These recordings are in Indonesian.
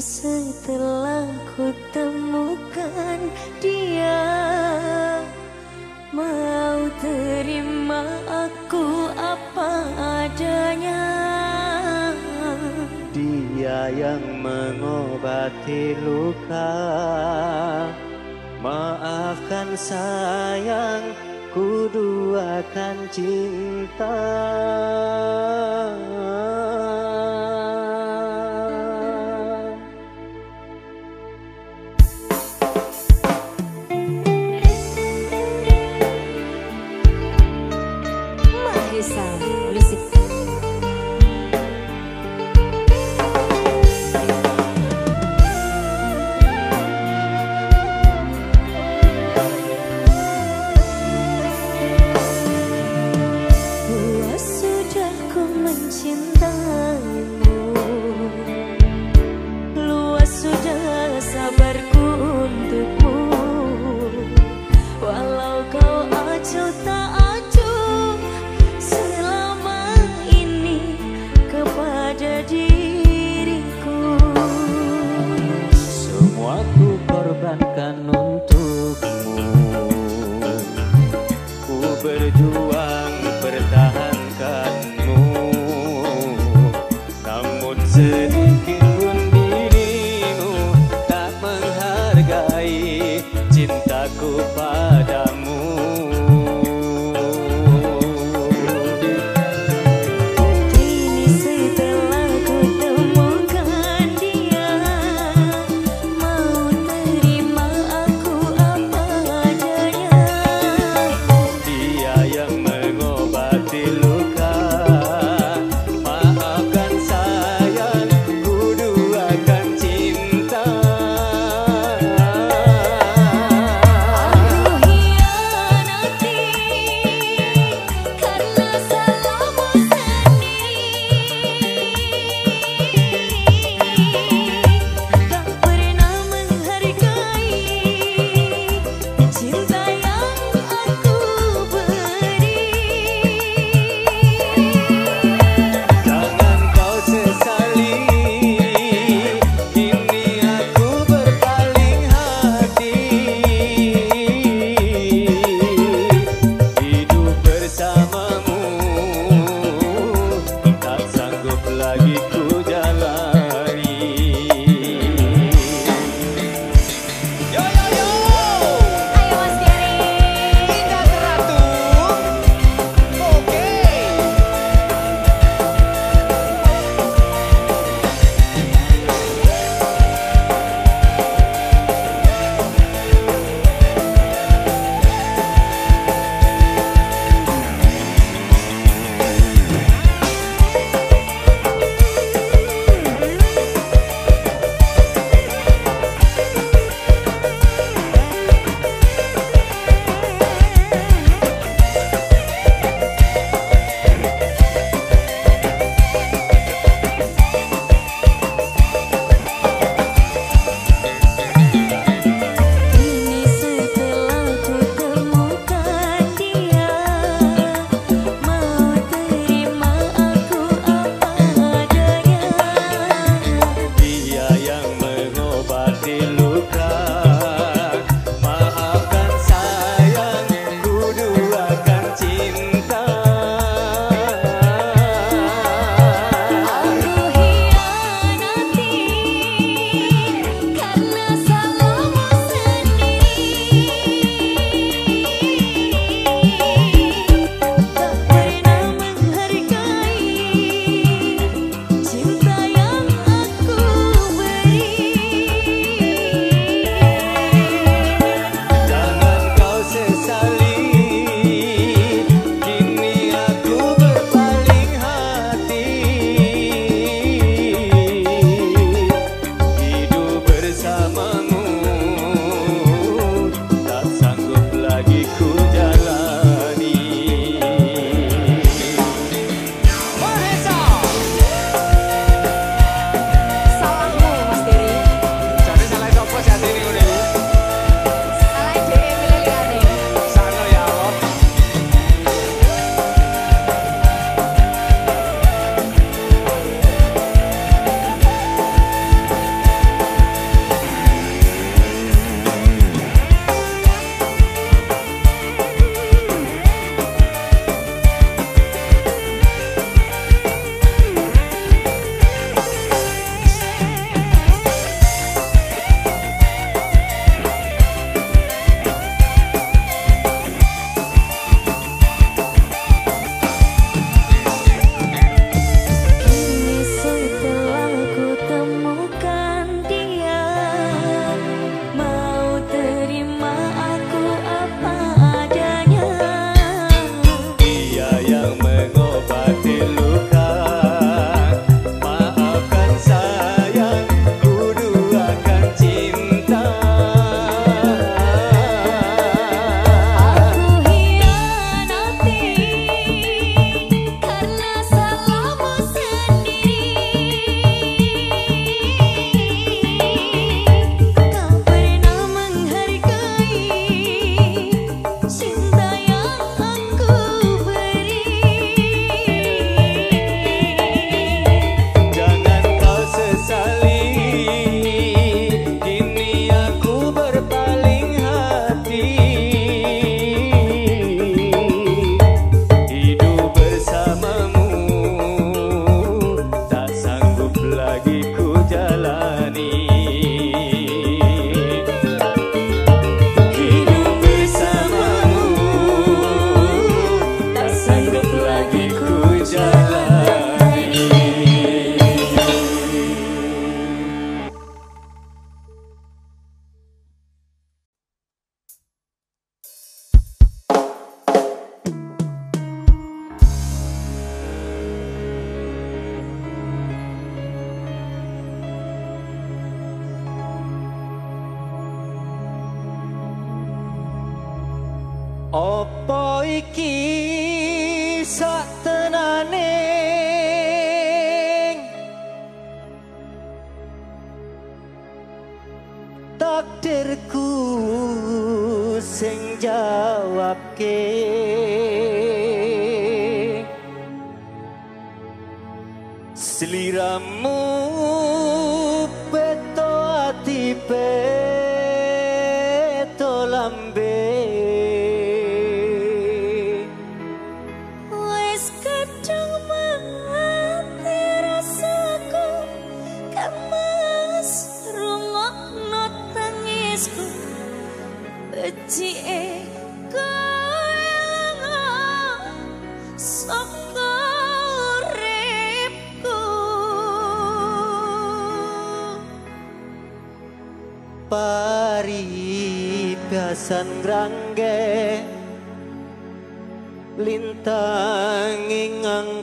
Setelah ku temukan dia. Mau terima aku apa adanya? Dia yang mengobati luka. Maafkan sayang Ku duakan cinta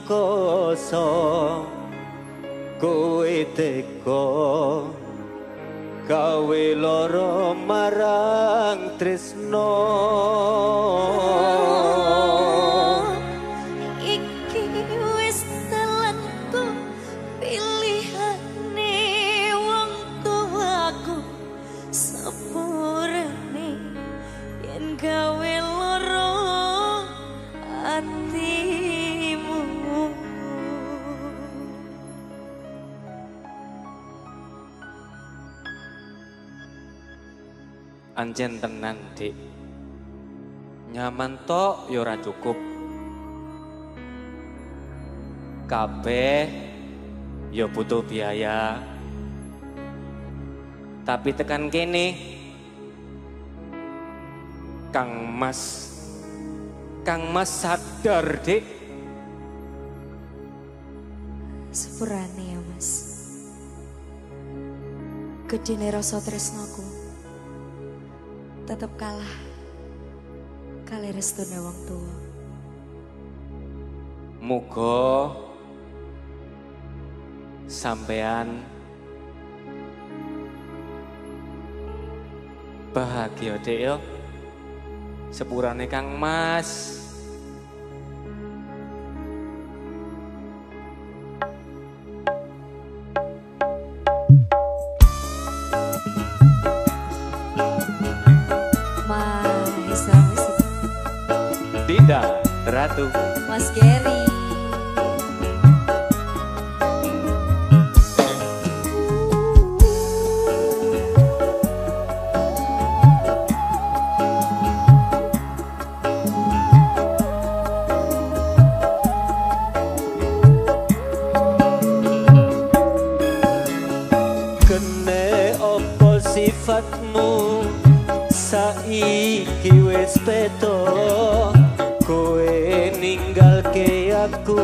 koso kowe teko kawe lara marang tresno. Pancen tenan, Dik. Nyaman tok ya yora cukup. Kabeh yo butuh biaya. Tapi tekan kini, Kang Mas Kang Mas sadar, Dik. Sepurane ya, Mas. Gedene rasa tresnaku tetap kalah kali restu wong tuwa. Muga sampean bahagia deh sepurane Kang Mas. satu Mas Gary. Sifatmu? Saiki wis peto kowe tinggal ke aku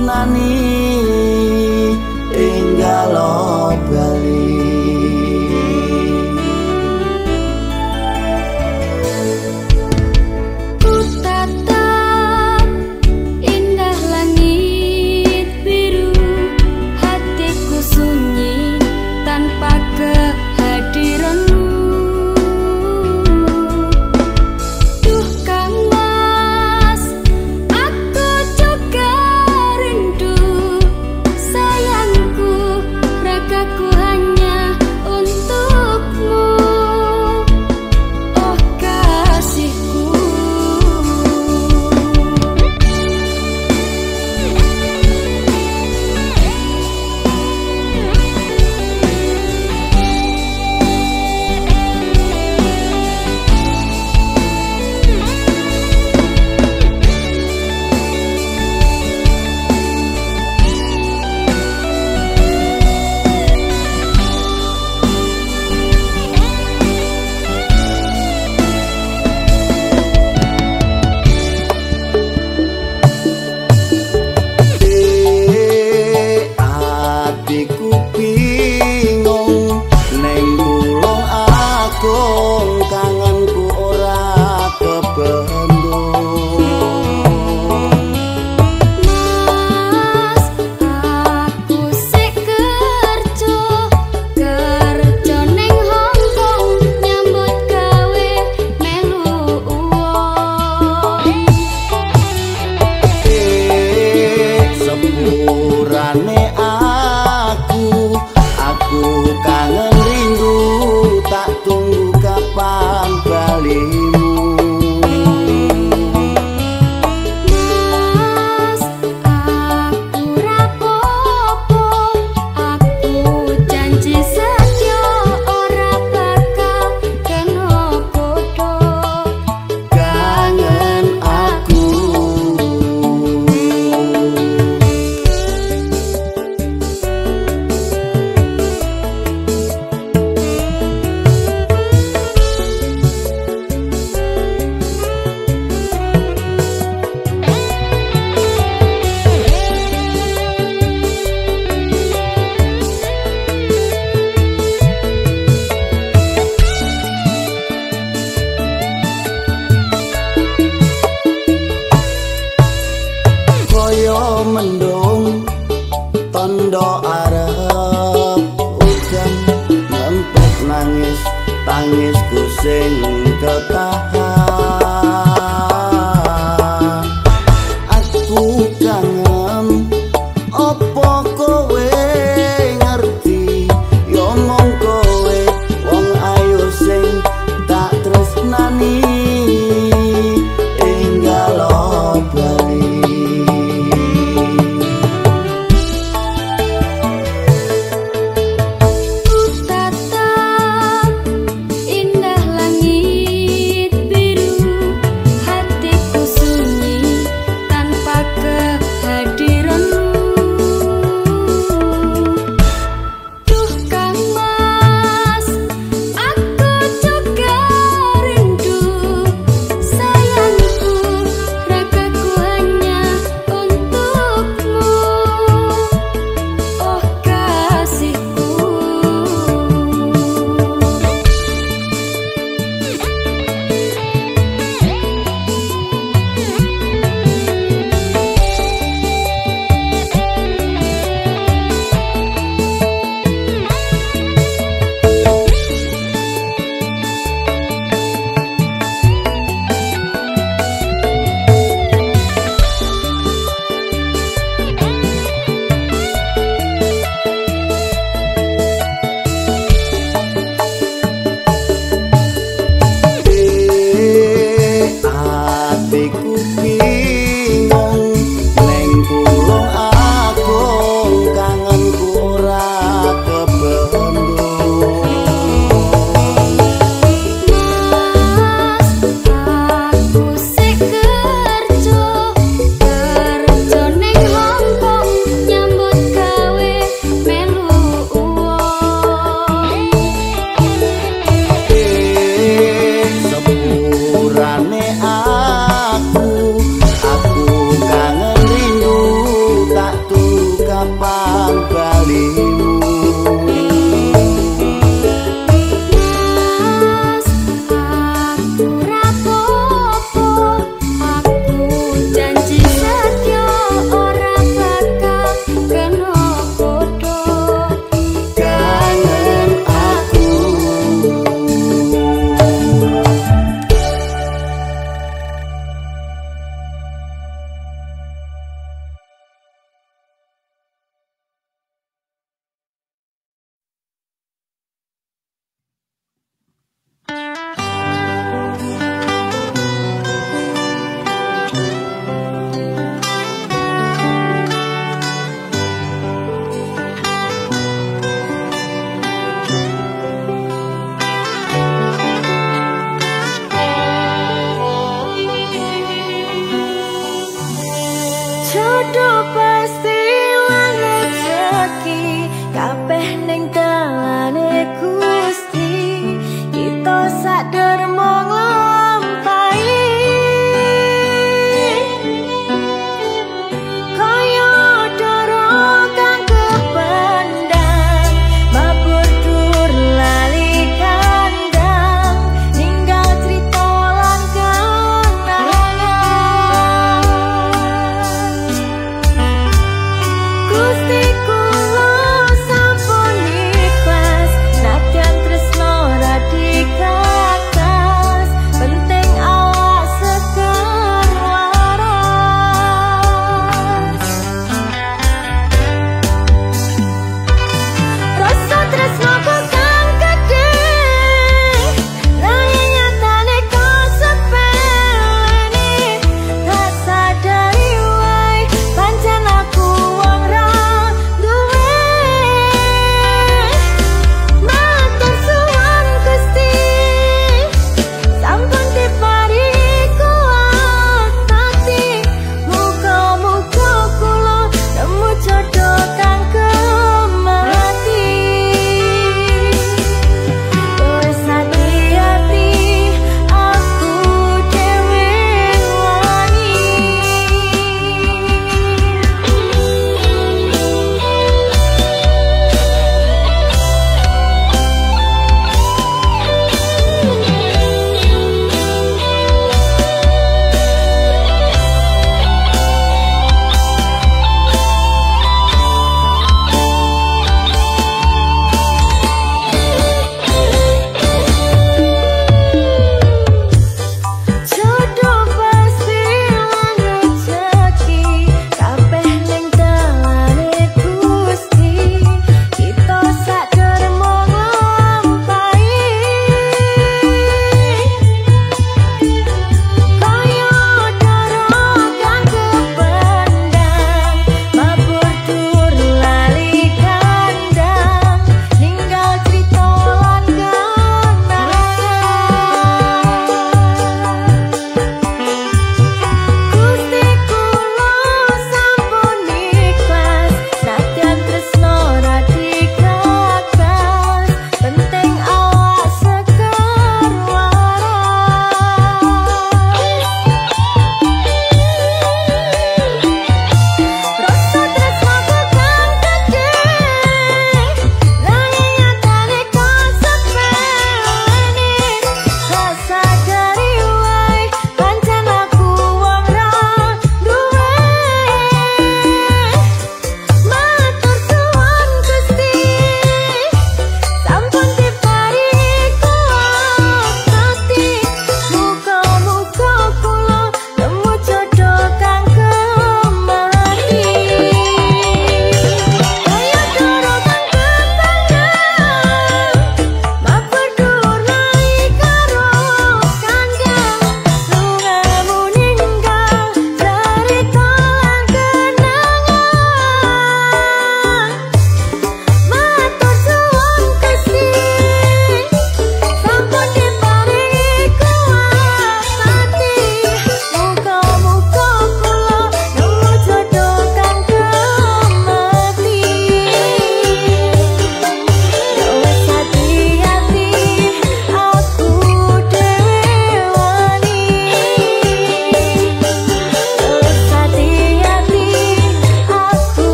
tresnani enggal bali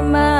mà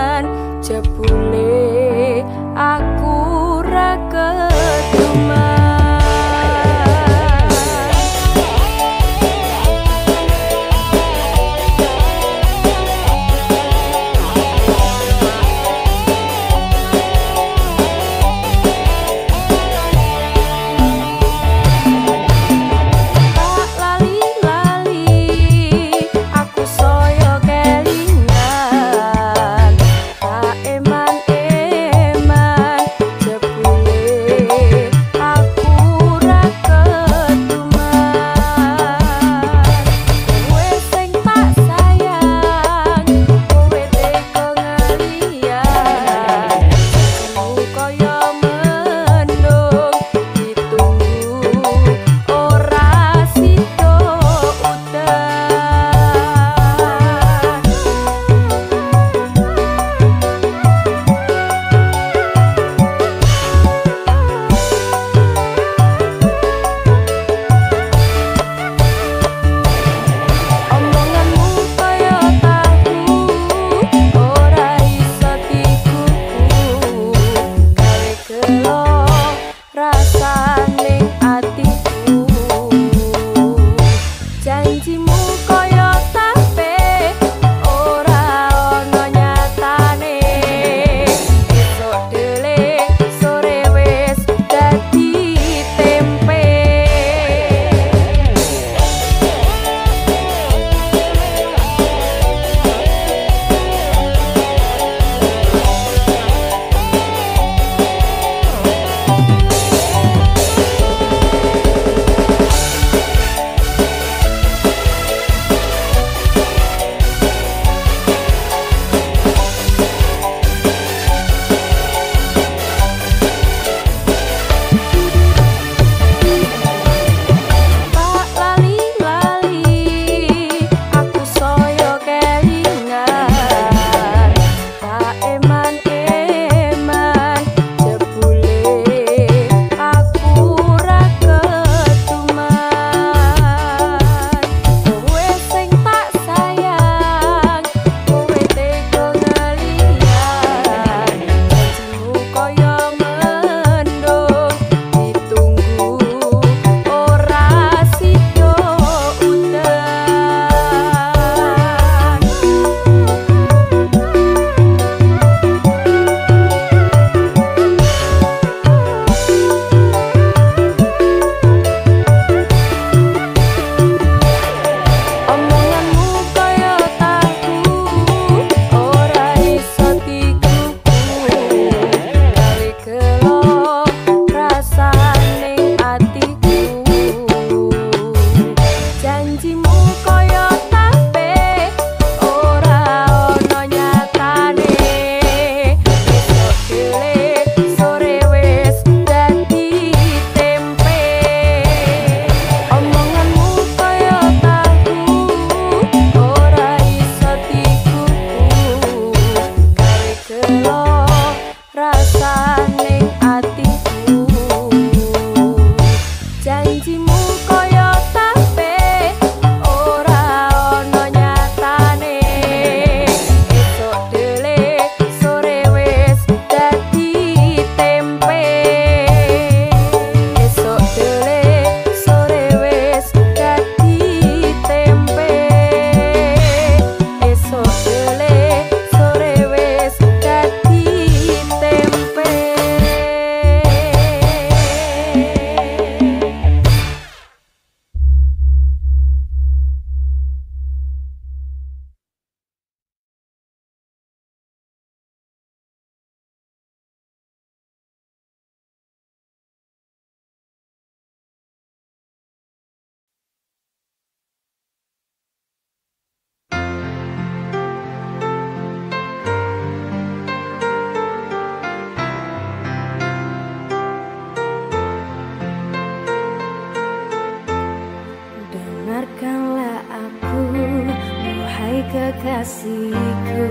kekasihku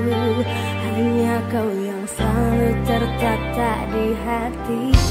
Hanya kau yang selalu tertata di hatiku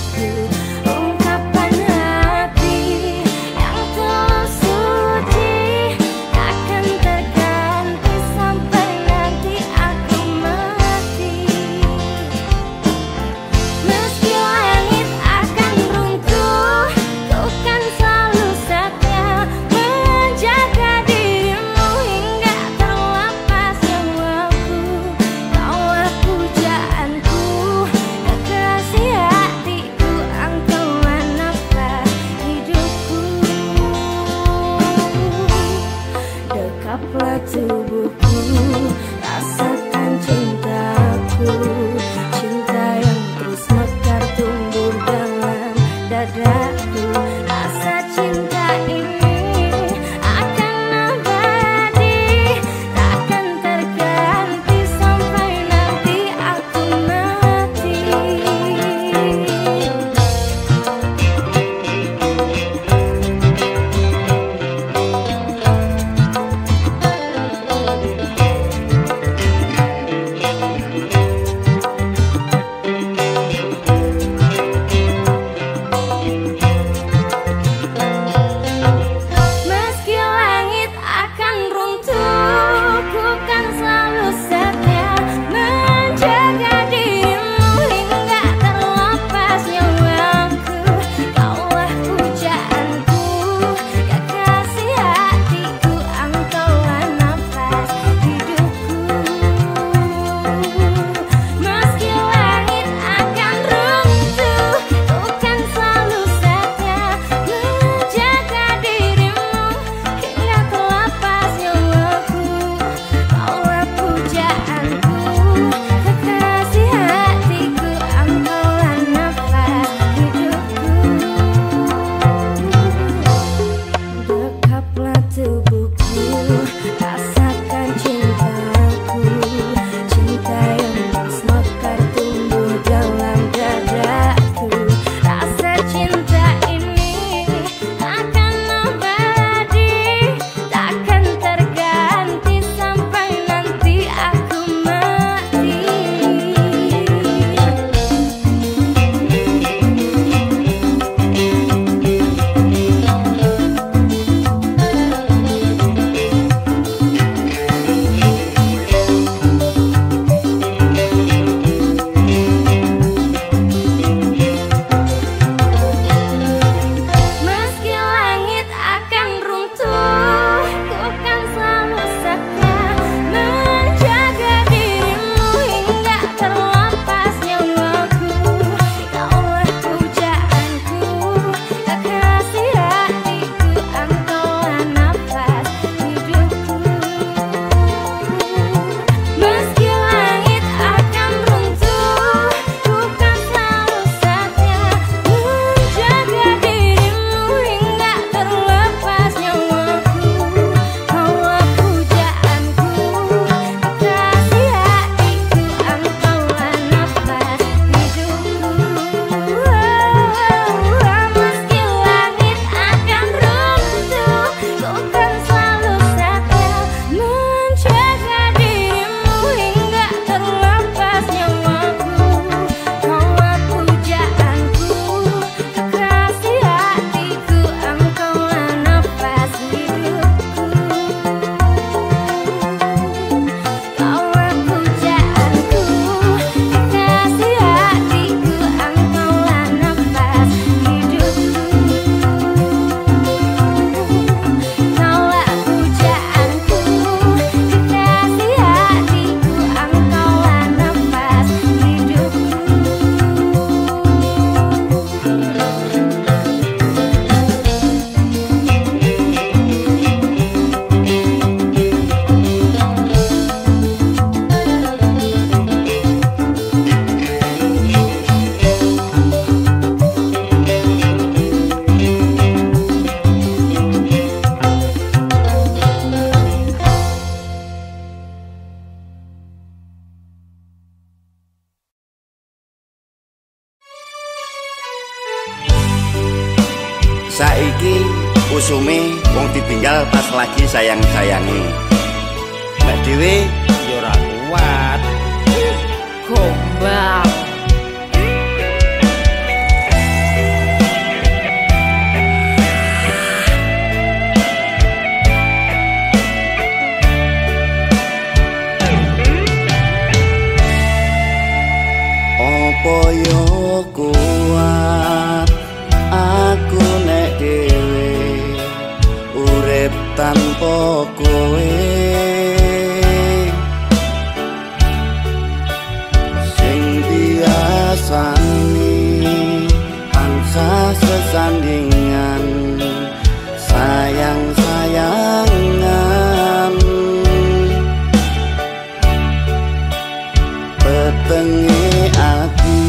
petenge ati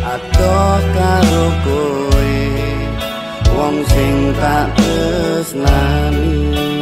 atoh karo kowe. Wong sing tak tresnani